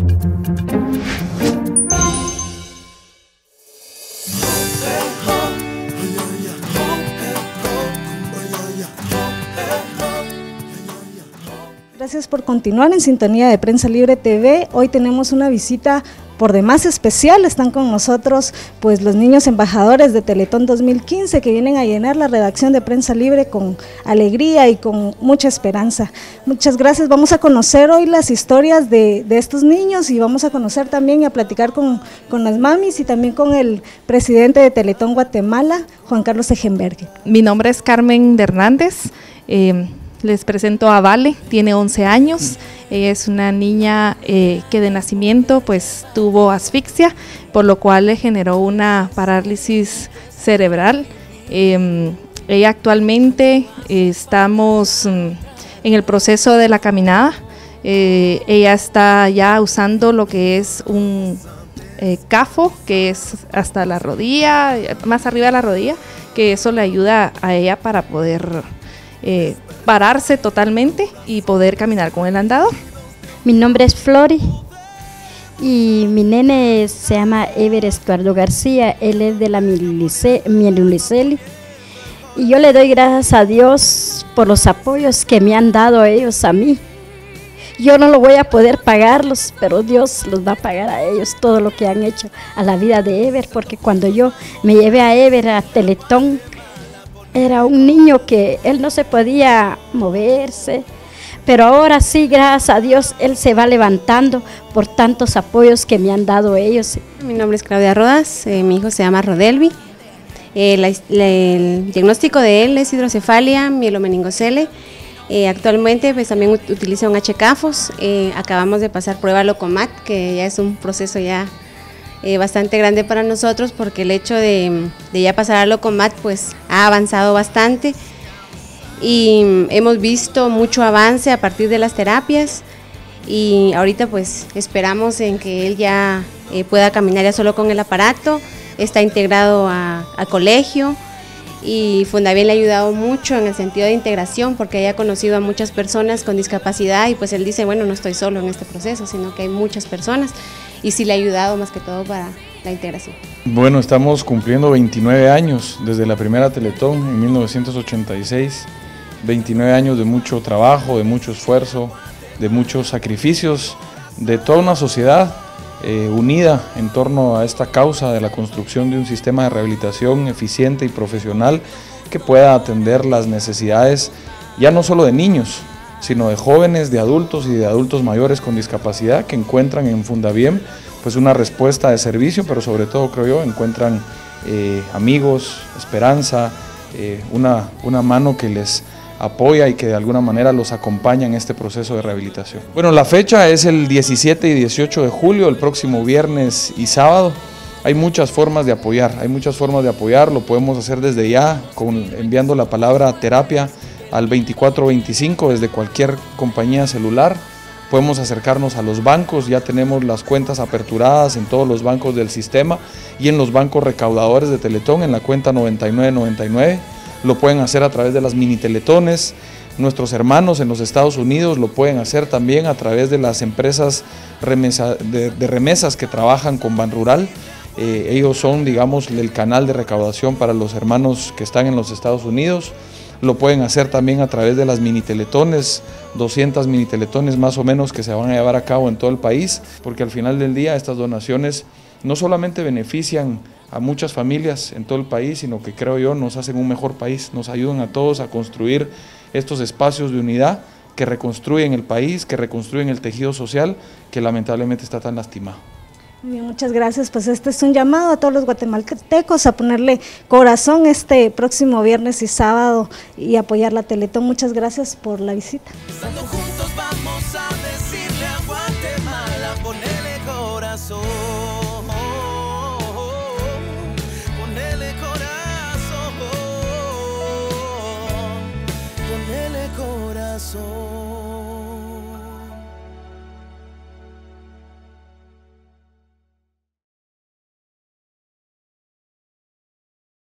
thank you Gracias por continuar en sintonía de Prensa Libre TV. Hoy tenemos una visita por demás especial. Están con nosotros pues los niños embajadores de Teletón 2015 que vienen a llenar la redacción de Prensa Libre con alegría y con mucha esperanza. Muchas gracias. Vamos a conocer hoy las historias de, estos niños y vamos a conocer también y a platicar con, las mamis y también con el presidente de Teletón Guatemala, Juan Carlos Ejenberg. Mi nombre es Carmen de Hernández. Eh, les presento a Vale, tiene 11 años. Ella es una niña eh, que de nacimiento pues tuvo asfixia, por lo cual le generó una parálisis cerebral. Em, ella actualmente estamos mm, en el proceso de la caminada. Eh, ella está ya usando lo que es un eh, CAFO, que es hasta la rodilla, más arriba de la rodilla, que eso le ayuda a ella para poder pararse totalmente y poder caminar con el andador. Mi nombre es Flori y mi nene se llama Ever Estuardo García, él es de la Mieluliceli. Y yo le doy gracias a Dios por los apoyos que me han dado ellos a mí. Yo no lo voy a poder pagarlos, pero Dios los va a pagar a ellos todo lo que han hecho a la vida de Ever, porque cuando yo me llevé a Ever a Teletón, era un niño que él no se podía moverse, pero ahora sí, gracias a Dios, él se va levantando por tantos apoyos que me han dado ellos. Mi nombre es Claudia Rodas, eh, mi hijo se llama Rodelvi. Eh, el diagnóstico de él es hidrocefalia, mielomeningocele. Eh, actualmente pues también utiliza un HCAFOS. acabamos de pasar prueba Locomat, que ya es un proceso ya eh, bastante grande para nosotros porque el hecho de, ya pasar a Locomat pues ha avanzado bastante. Y hemos visto mucho avance a partir de las terapias y ahorita pues esperamos en que él ya eh, pueda caminar ya solo con el aparato, está integrado a, colegio y Fundavien le ha ayudado mucho en el sentido de integración porque haya conocido a muchas personas con discapacidad y pues él dice, bueno, no estoy solo en este proceso, sino que hay muchas personas y sí le ha ayudado más que todo para la integración. Bueno, estamos cumpliendo 29 años desde la primera Teletón en 1986, 29 años de mucho trabajo, de mucho esfuerzo, de muchos sacrificios, de toda una sociedad eh, unida en torno a esta causa de la construcción de un sistema de rehabilitación eficiente y profesional que pueda atender las necesidades ya no solo de niños, sino de jóvenes, de adultos y de adultos mayores con discapacidad que encuentran en Fundaviem pues una respuesta de servicio, pero sobre todo creo yo encuentran eh, amigos, esperanza, eh, una, una mano que les apoya y que de alguna manera los acompaña en este proceso de rehabilitación. Bueno, la fecha es el 17 y 18 de julio, el próximo viernes y sábado. Hay muchas formas de apoyar, hay muchas formas de apoyar, lo podemos hacer desde ya, con, enviando la palabra terapia al 2425 desde cualquier compañía celular. Podemos acercarnos a los bancos, ya tenemos las cuentas aperturadas en todos los bancos del sistema y en los bancos recaudadores de Teletón en la cuenta 9999. Lo pueden hacer a través de las mini teletones. Nuestros hermanos en los Estados Unidos lo pueden hacer también a través de las empresas de, remesas que trabajan con Ban Rural. Eh, ellos son, digamos, el canal de recaudación para los hermanos que están en los Estados Unidos. Lo pueden hacer también a través de las mini teletones, 200 mini teletones más o menos que se van a llevar a cabo en todo el país, porque al final del día estas donaciones no solamente benefician a muchas familias en todo el país, sino que creo yo nos hacen un mejor país, nos ayudan a todos a construir estos espacios de unidad que reconstruyen el país, que reconstruyen el tejido social que lamentablemente está tan lastimado. Bien, muchas gracias. Pues este es un llamado a todos los guatemaltecos a ponerle corazón este próximo viernes y sábado y apoyar la Teletón. Muchas gracias por la visita.